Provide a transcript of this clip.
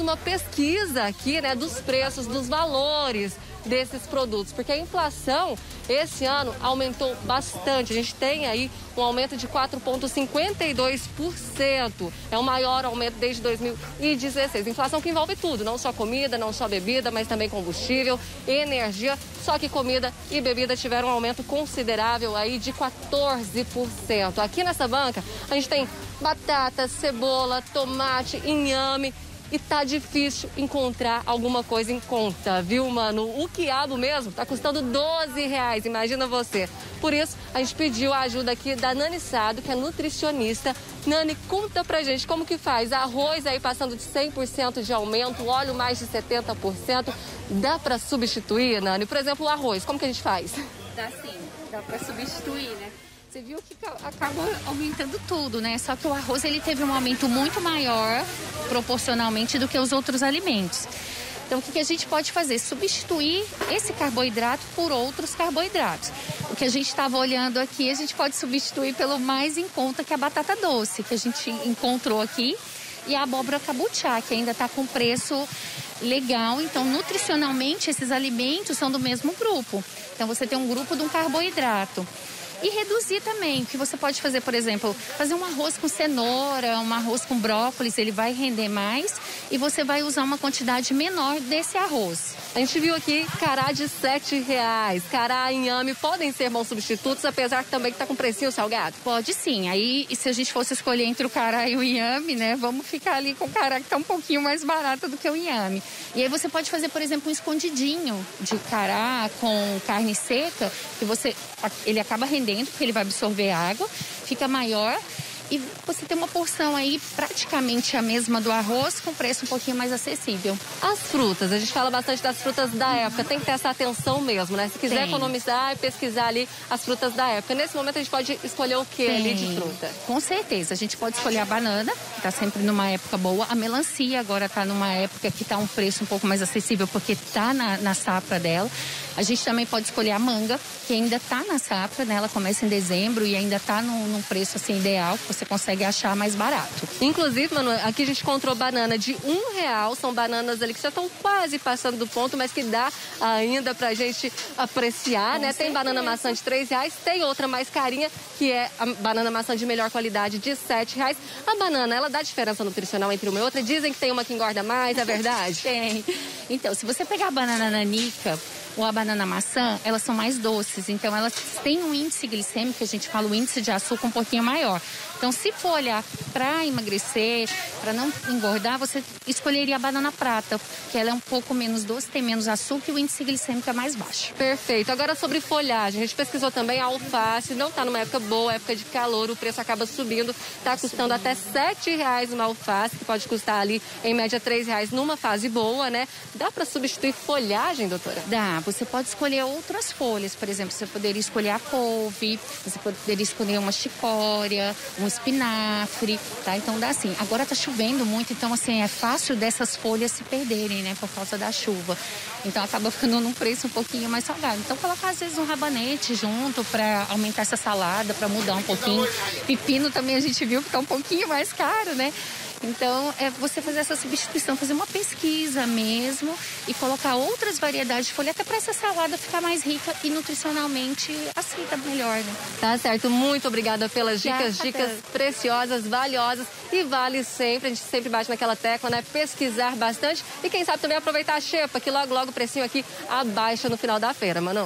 Uma pesquisa aqui, né, dos preços, dos valores desses produtos, porque a inflação esse ano aumentou bastante. A gente tem aí um aumento de 4,52%. É o maior aumento desde 2016. Inflação que envolve tudo, não só comida, não só bebida, mas também combustível, energia. Só que comida e bebida tiveram um aumento considerável aí de 14%. Aqui nessa banca, a gente tem batata, cebola, tomate, inhame e tá difícil encontrar alguma coisa em conta, viu, mano? O quiabo mesmo tá custando 12 reais, imagina você. Por isso, a gente pediu a ajuda aqui da Nani Sado, que é nutricionista. Nani, conta pra gente como que faz. Arroz aí passando de 100% de aumento, óleo mais de 70%. Dá para substituir, Nani? Por exemplo, o arroz, como que a gente faz? Dá sim, dá para substituir, né? Você viu que acaba aumentando tudo, né? Só que o arroz ele teve um aumento muito maior proporcionalmente do que os outros alimentos. Então, o que, a gente pode fazer? Substituir esse carboidrato por outros carboidratos. O que a gente estava olhando aqui, a gente pode substituir pelo mais em conta que a batata doce, que a gente encontrou aqui, e a abóbora cabuchá, que ainda está com preço legal. Então, nutricionalmente, esses alimentos são do mesmo grupo. Então, você tem um grupo de um carboidrato. E reduzir também, o que você pode fazer, por exemplo, fazer um arroz com cenoura, um arroz com brócolis, ele vai render mais e você vai usar uma quantidade menor desse arroz. A gente viu aqui cará de sete reais, cará inhame podem ser bons substitutos, apesar que também está com precinho salgado? Pode sim, aí se a gente fosse escolher entre o cará e o inhame, né, vamos ficar ali com o cará que está um pouquinho mais barato do que o inhame. E aí você pode fazer, por exemplo, um escondidinho de cará com carne seca, que você, ele acaba rendendo porque ele vai absorver água, fica maior e você tem uma porção aí praticamente a mesma do arroz com preço um pouquinho mais acessível. As frutas, a gente fala bastante das frutas da época, tem que ter essa atenção mesmo, né? Se quiser tem. economizar e pesquisar ali as frutas da época. Nesse momento a gente pode escolher o que ali de fruta? Com certeza, a gente pode escolher a banana, que tá sempre numa época boa. A melancia agora tá numa época que tá um preço um pouco mais acessível porque tá na, na safra dela. A gente também pode escolher a manga, que ainda tá na safra, né? Ela começa em dezembro e ainda tá num, num preço assim ideal, que você consegue achar mais barato. Inclusive, mano, aqui a gente encontrou banana de um real. São bananas ali que já estão quase passando do ponto, mas que dá ainda pra gente apreciar, Com né? Certeza. Tem banana maçã de três reais, tem outra mais carinha, que é a banana maçã de melhor qualidade de sete reais. A banana, ela dá diferença nutricional entre uma e outra? Dizem que tem uma que engorda mais, é verdade? tem. Então, se você pegar a banana nanica, ou a banana maçã, elas são mais doces. Então, elas têm um índice glicêmico, que a gente fala o índice de açúcar um pouquinho maior. Então, se for olhar para emagrecer, para não engordar, você escolheria a banana prata, que ela é um pouco menos doce, tem menos açúcar e o índice glicêmico é mais baixo. Perfeito. Agora sobre folhagem, a gente pesquisou também a alface, não está numa época boa, época de calor, o preço acaba subindo, está custando até sete reais uma alface, que pode custar ali em média três reais numa fase boa, né? Dá para substituir folhagem, doutora? Dá. Você pode escolher outras folhas, por exemplo, você poderia escolher a couve, você poderia escolher uma chicória, um espinafre, tá? Então dá assim. Agora tá chovendo muito, então assim, é fácil dessas folhas se perderem, né, por causa da chuva. Então acaba ficando num preço um pouquinho mais salgado. Então colocar às vezes um rabanete junto para aumentar essa salada, para mudar um pouquinho. Pepino também a gente viu que tá um pouquinho mais caro, né? Então, é você fazer essa substituição, fazer uma pesquisa mesmo e colocar outras variedades de folha, até para essa salada ficar mais rica e nutricionalmente aceita melhor, né? Tá certo. Muito obrigada pelas dicas, dicas preciosas, valiosas e vale sempre, a gente sempre bate naquela tecla, né? Pesquisar bastante e quem sabe também aproveitar a xepa, que logo, logo o precinho aqui abaixa no final da feira, mano.